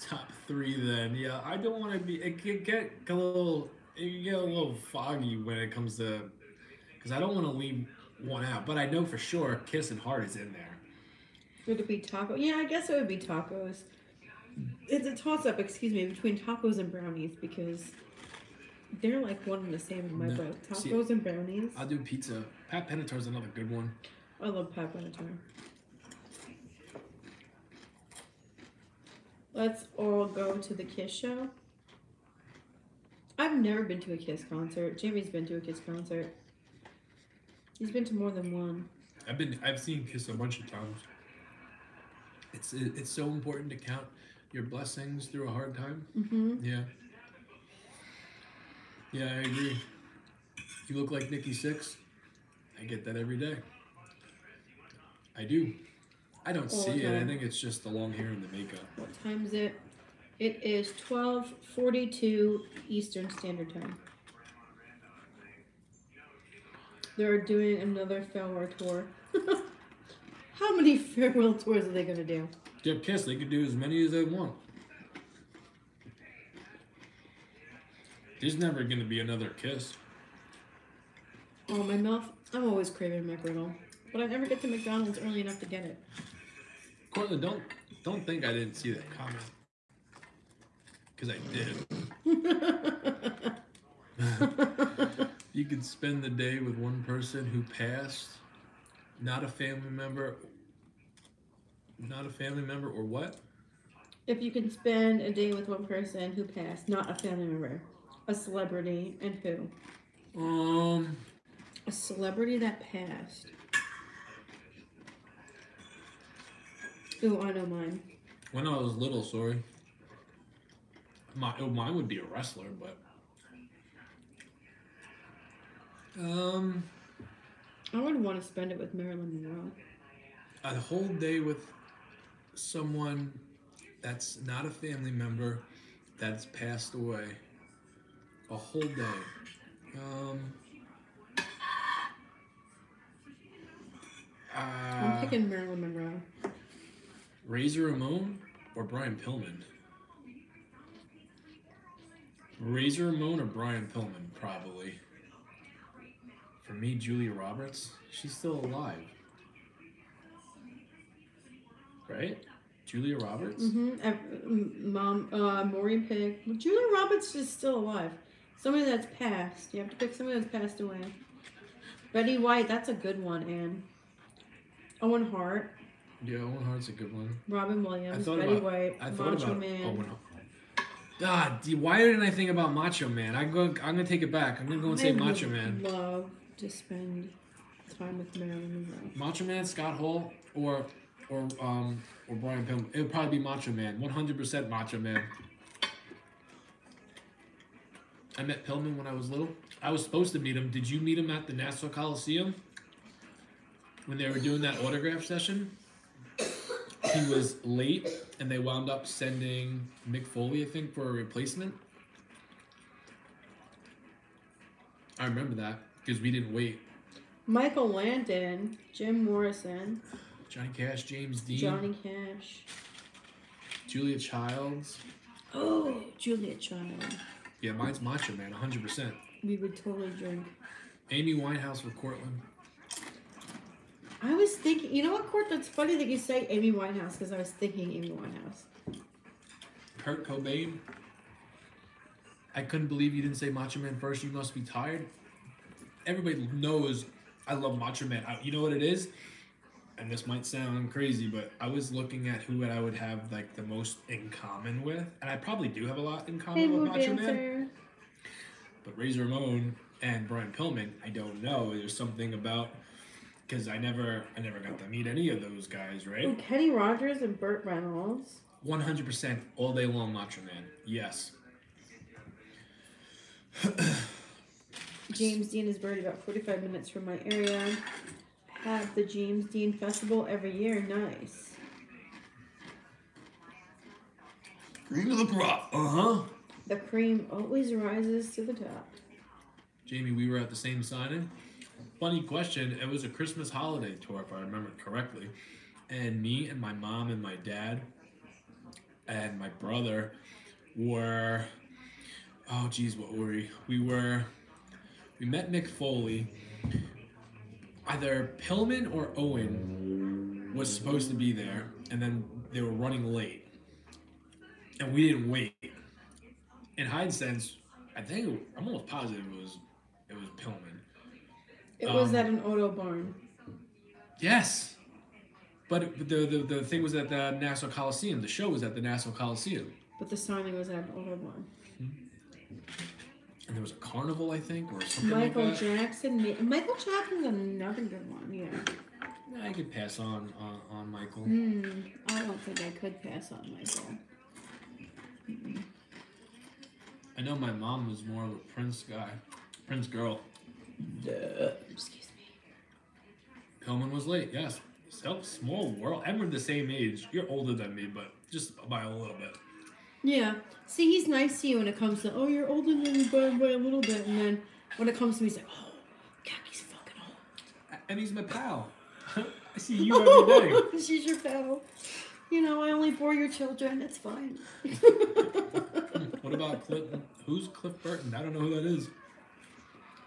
Top three then. Yeah, I don't want to be. It can get a little. It get a little foggy when it comes to. Because I don't want to leave one out, but I know for sure kissing and Heart is in there. would it be taco? Yeah, I guess it would be tacos. It's a toss up, excuse me, between tacos and brownies because they're like one and the same in my No, book. see- Tacos and brownies. I'll do pizza. Pat Benatar's another good one. I love Pat Benatar. Let's all go to the Kiss show. I've never been to a Kiss concert. Jamie's been to a Kiss concert. He's been to more than one. I've been I've seen Kiss a bunch of times. It's it's so important to count your blessings through a hard time. Mm-hmm. Yeah. Yeah, I agree. You look like Nikki Sixx. I get that every day. I do. I don't All see it. I think it's just the long hair and the makeup. What time is it? It is twelve forty-two Eastern Standard Time. They're doing another farewell tour. How many farewell tours are they gonna do? Dip Kiss, they could do as many as they want. There's never gonna be another kiss. Oh, my mouth. I'm always craving McGriddle, but I never get to McDonald's early enough to get it. Cortland, don't don't think I didn't see that comment. Cause I did. you could spend the day with one person who passed, not a family member. Not a family member or what? if you can spend a day with one person who passed, not a family member, a celebrity, and who? Um, A celebrity that passed. Ooh, I know mine. when I was little, sorry. My oh, mine would be a wrestler, but um, I would want to spend it with Marilyn Monroe. a whole day with someone that's not a family member that's passed away. A whole day. Um. I'm Uh, picking Marilyn Monroe. Razor Ramon or Brian Pillman? Razor Ramon or Brian Pillman, probably. For me, Julia Roberts. She's still alive. Right? Julia Roberts? Mm-hmm. Mom, uh, Maureen Pig. Well, Julia Roberts is still alive. Somebody that's passed. You have to pick somebody that's passed away. Betty White, that's a good one, Anne. Owen Hart, Yeah, Owen Hart's a good one. Robin Williams, Betty about- White, I thought Macho about Man. Owen Hart. God, why didn't I think about Macho Man? I go. I'm gonna take it back. I'm gonna go and say Macho Man. Love to spend time with Marilyn Monroe. Macho Man, Scott Hall, or or um or Brian Pillman. It would probably be Macho Man. 100% Macho Man. I met Pillman when I was little. I was supposed to meet him. Did you meet him at the Nassau Coliseum when they were doing that autograph session? He was late, and they wound up sending Mick Foley, I think, for a replacement. I remember that because we didn't wait. Michael Landon, Jim Morrison, Johnny Cash, James Dean, Johnny Cash. Julia Childs. Oh, Julia Child. Yeah, mine's Macho Man, 100%. We would totally drink. Amy Winehouse for Cortland. I was thinking, you know what, Court? That's funny that you say Amy Winehouse because I was thinking Amy Winehouse. Kurt Cobain. I couldn't believe you didn't say Macho Man first. You must be tired. Everybody knows I love Macho Man. I, you know what it is? And this might sound crazy, but I was looking at who I would have like the most in common with, and I probably do have a lot in common with Macho Man. But Razor Ramon and Brian Pillman, I don't know. There's something about because I never, I never got to meet any of those guys, right? Kenny Rogers and Burt Reynolds. One hundred percent all day long, Macho Man. Yes. James Dean is buried about 45 minutes from my area. Have the James Dean Festival every year. Nice. Cream of the crop. Uh huh. The cream always rises to the top. Jamie, we were at the same signing. Funny question. It was a Christmas holiday tour, if I remember correctly, and me and my mom and my dad and my brother were. Oh, geez, what were we? We were. We met Mick Foley. Either Pillman or Owen was supposed to be there, and then they were running late, and we didn't wait. In hindsight, I think I'm almost positive it was it was Pillman. It was Um, at an auto barn. Yes, but the, the the thing was at the Nassau Coliseum. The show was at the Nassau Coliseum, But the signing was at an auto barn. And there was a carnival, I think, or something Michael like that. Jackson. Michael Jackson's another good one. Yeah. I could pass on on, on Michael. Hmm. I don't think I could pass on Michael. I know my mom was more of a Prince guy, Prince girl. Excuse me. Pillman was late. Yes, so small world. And we're the same age. You're older than me, but just by a little bit. Yeah. See, he's nice to you when it comes to, oh, you're older than me by, by a little bit. And then when it comes to me, he's like, oh, God, he's fucking old. And he's my pal. I see you every day. She's your pal. You know, I only bore your children. It's fine. What about Cliff? Who's Cliff Burton? I don't know who that is.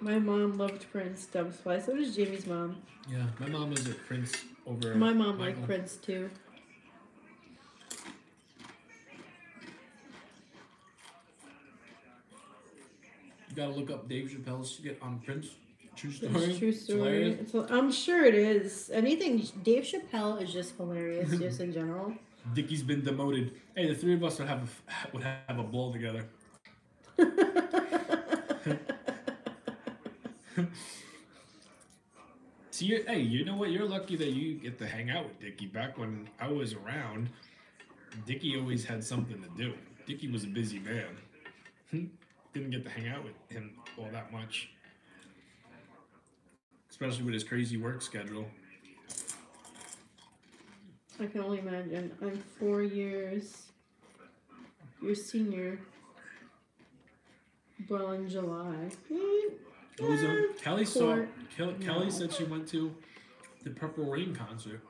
My mom loved Prince. Dubs fly. So does Jamie's mom. Yeah, my mom is a Prince over. My mom Michael. liked Prince too. You gotta look up Dave Chappelle's skit on Prince. True story. It's true story. hilarious. It's, I'm sure it is. Anything Dave Chappelle is just hilarious, just in general. Dickie's been demoted. Hey, the three of us would have a, would have a ball together. See, you're, hey, you know what? You're lucky that you get to hang out with Dickie. Back when I was around, Dickie always had something to do. Dickie was a busy man. Didn't get to hang out with him all that much, especially with his crazy work schedule. I can only imagine. I'm four years. Your senior. Well, in July. What was it? Mm, Kelly saw. Kel, Kelly No. said she went to the Purple Rain concert.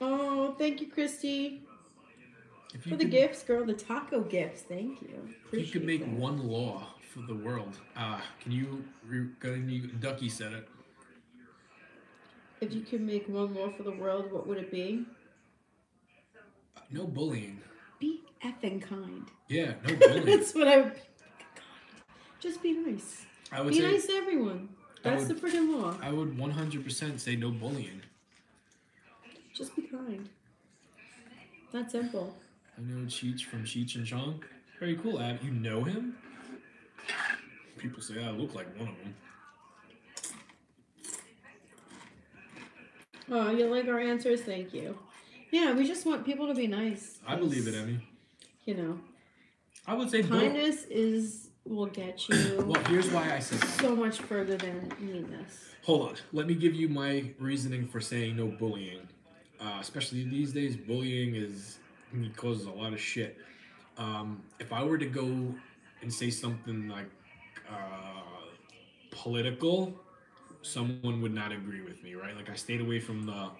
Oh, thank you, Christy, If for the could- gifts, girl. The taco gifts. Thank you. If you could make that. one law for the world, uh, can you? Re- can you Ducky said it. If you could make one law for the world, what would it be? Uh, No bullying. Be effing kind. Yeah, no bullying. That's what I would. be. Just be nice. I would Be say nice to everyone. That's would- the freaking law. I would 100% say no bullying. Just be kind. That's simple. I know Cheech from Cheech and Chong. Very cool, Ab. You know him? People say I look like one of them. Oh, you like our answers? Thank you. Yeah, we just want people to be nice. I believe it, Emmy. You know, I would say kindness is will get you Well, here's why I said that. so much further than meanness. Hold on. Let me give you my reasoning for saying no bullying. Uh, especially these days, bullying is it causes a lot of shit. Um, if I were to go and say something like uh, political, someone would not agree with me, right? Like I stayed away from the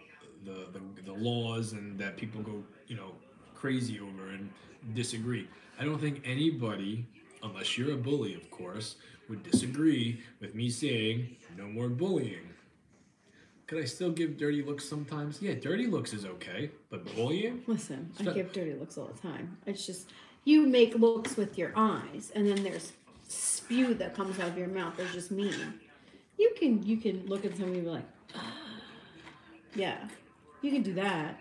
the, the, the laws and that people go, you know, crazy over and disagree. I don't think anybody, unless you're a bully, of course, would disagree with me saying no more bullying. Could I still give dirty looks sometimes? Yeah, dirty looks is okay, but bullying? Listen, I give dirty looks all the time. It's just you make looks with your eyes, and then there's spew that comes out of your mouth. That's just mean. You can you can look at somebody and be like, yeah, you can do that.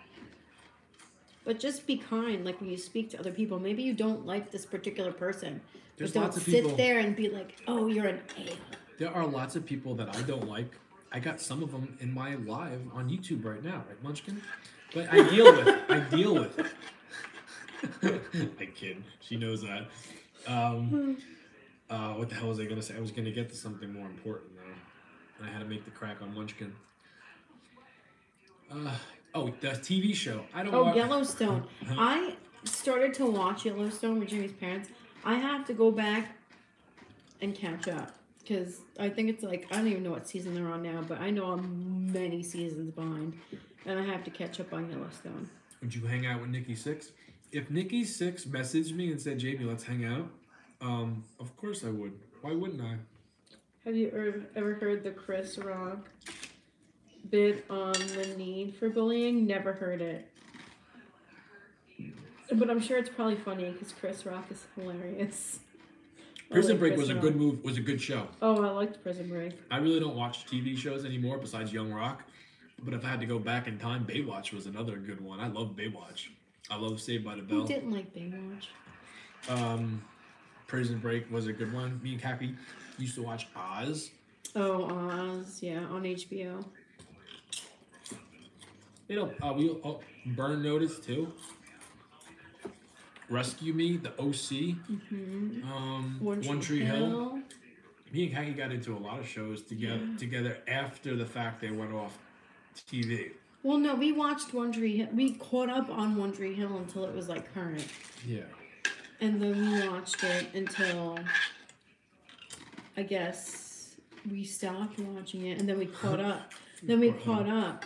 But just be kind, like when you speak to other people. Maybe you don't like this particular person, There's but don't lots of sit people. there and be like, oh, you're an a. There are lots of people that I don't like. I got some of them in my live on YouTube right now, right, Munchkin? But I deal with it. I deal with it. I kid. She knows that. Um, uh, what the hell was I gonna say? I was gonna get to something more important though, and I had to make the crack on Munchkin. Uh, oh, the TV show. I don't. Oh, wa- Yellowstone. I started to watch Yellowstone with Jimmy's parents. I have to go back and catch up because I think it's like I don't even know what season they're on now, but I know I'm many seasons behind, and I have to catch up on Yellowstone. Would you hang out with Nikki Sixx? If Nikki Sixx messaged me and said, "Jamie, let's hang out," um, of course I would. Why wouldn't I? Have you ever, ever heard the Chris Rock bit on the need for bullying? Never heard it. But I'm sure it's probably funny because Chris Rock is hilarious. Prison Break was a good move. Was a good show. Oh, I liked Prison Break. I really don't watch TV shows anymore besides Young Rock. But if I had to go back in time, Baywatch was another good one. I love Baywatch. I love Saved by the Who Bell. didn't like Baywatch? Um, Prison Break was a good one. Me and Cappy used to watch Oz. Oh, Oz, yeah, on HBO. You know, uh, we oh, Burn Notice too. Rescue Me, the OC, Mm-hmm. um, One, Tree, Hill. Hill. Me and Kaki got into a lot of shows together Yeah. together after the fact they went off TV. Well, no, we watched One Tree Hill. We caught up on One Tree Hill until it was like current, Yeah. and then we watched it until I guess we stopped watching it, and then we caught up. then we Caught up.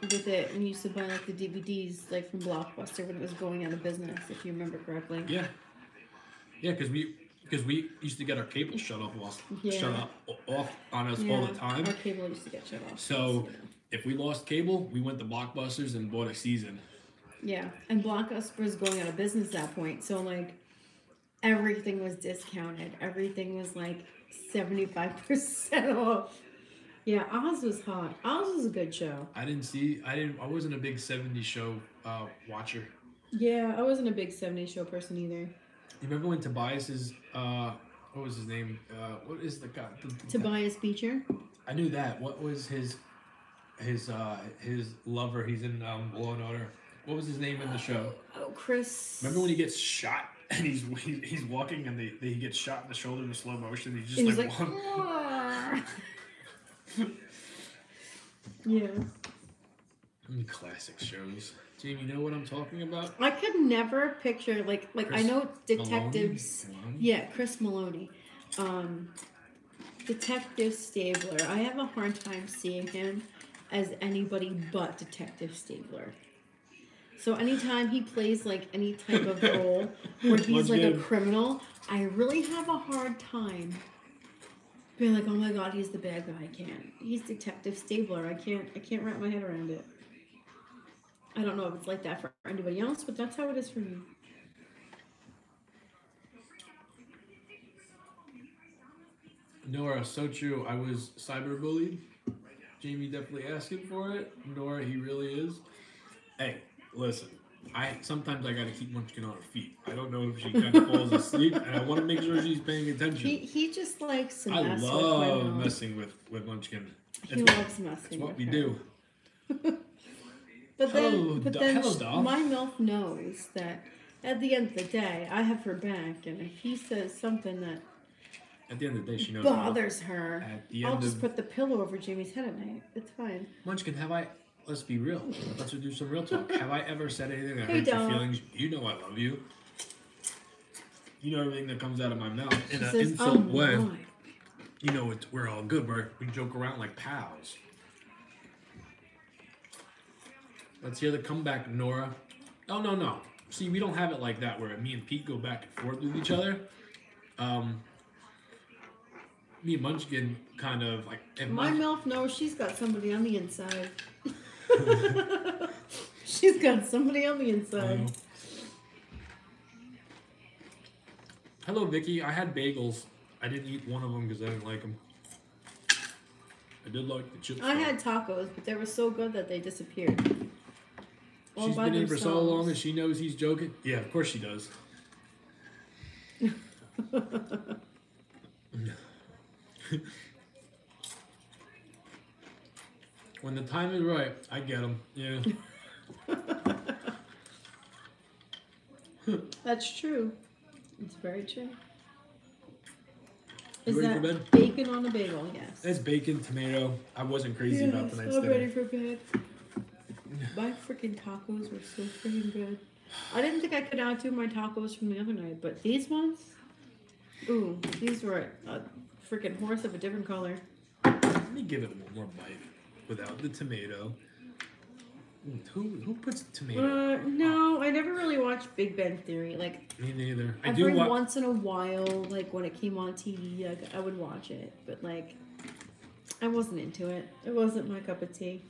With it, and you used to buy like the DVDs like from Blockbuster when it was going out of business, if you remember correctly. Yeah. Yeah, because we because we used to get our cable shut off off, Yeah. shut up, off on us all the time. Our cable used to get shut off. So if we lost cable, we went to Blockbusters and bought a season. Yeah, and Blockbuster was going out of business at that point, so like everything was discounted. Everything was like seventy five percent off. Yeah, Oz was hot. Oz was a good show. I didn't see. I didn't. I wasn't a big '70s show uh, watcher. Yeah, I wasn't a big 70s show person either. You remember when Tobias's uh, what was his name? Uh, what is the guy? The, the- Tobias Beecher. I knew that. What was his his uh his lover? He's in um, Law and Order. What was his name in the show? Oh, Chris. Remember when he gets shot and he's he's walking and they, they he gets shot in the shoulder in slow motion. He's just He was like, like, Mm, Classic shows. Jamie, you know what I'm talking about? I could never picture like like I know detectives. Meloni? Meloni? Yeah, Chris Meloni. Um, Detective Stabler. I have a hard time seeing him as anybody but Detective Stabler. So anytime he plays like any type of role where he's like a criminal, I really have a hard time being like, oh my god, he's the bad guy. I can't. He's Detective Stabler. I can't. I can't wrap my head around it. I don't know if it's like that for anybody else, but that's how it is for me. Nora, so true. I was cyberbullied. Jamie definitely asking for it. Nora, he really is. Hey, listen. I sometimes I gotta keep Munchkin on her feet. I don't know if she kind of falls asleep, and I want to make sure she's paying attention. He he just likes to I mess with love mom. messing with with Munchkin. He It's, loves messing. it's what with we her. do. But then, Hello, but then hello, my MILF knows that at the end of the day, I have her back, and if he says something that At the end of the day, she knows. bothers her, I'll just of put the pillow over Jamie's head at night. It's fine. Munchkin, have I? Let's be real. Let's do some real talk. Have I ever said anything that Hey, hurt your feelings? You know I love you. You know everything that comes out of my mouth in an says, insult "Oh way. my." You know it's, we're all good. We're, we joke around like pals. Let's hear the comeback, Nora. Oh no no. See, we don't have it like that where me and Pete go back and forth with each other. Um, me and Munchkin kind of like. If My Munch- MILF knows she's got somebody on the inside. she's got somebody on the inside. Hello, Vicky. I had bagels. I didn't eat one of them because I didn't like them. I did like the chips. I though. had tacos, but they were so good that they disappeared. All She's been in for so long and she knows he's joking. Yeah, of course she does. when the time is right, I get them. Yeah. That's true. It's very true. Is that bacon on a bagel? Yes. That's bacon, tomato. I wasn't crazy about tonight's I'm dinner. ready for bed. My freaking tacos were so freaking good. I didn't think I could outdo my tacos from the other night, but these ones, ooh, these were a freaking horse of a different color. Let me give it one more bite without the tomato. Who who puts tomato? Uh, no, I never really watched Big Bang Theory. Like Me neither. I every do watch. once in a while, like when it came on TV, like, I would watch it, but like I wasn't into it. It wasn't my cup of tea.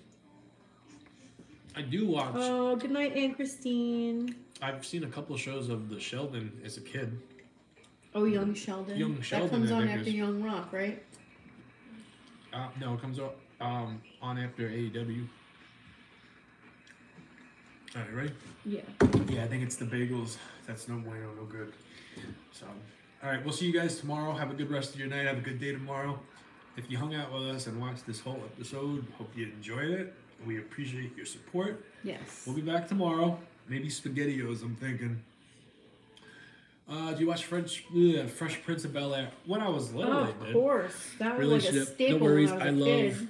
I do watch. Oh, good night, Aunt Christine. I've seen a couple shows of the Sheldon as a kid. Oh, Young Sheldon. Young Sheldon, That comes on after is- Young Rock, right? Uh, no, it comes out um, on after AEW. All right, ready? Yeah. Yeah, I think it's the bagels. That's no bueno, no good. So, all right, we'll see you guys tomorrow. Have a good rest of your night. Have a good day tomorrow. If you hung out with us and watched this whole episode, hope you enjoyed it. We appreciate your support. Yes. We'll be back tomorrow. Maybe SpaghettiOs, I'm thinking. Uh, do you watch French ugh, Fresh Prince of Bel Air? When I was little, Oh, of course. That was like a staple No worries. I I love. kid.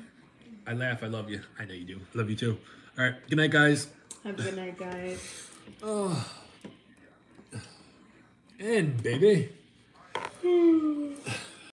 I laugh. I love you. I know you do. Love you too. All right. Good night, guys. Have a good night, guys. Oh. And baby.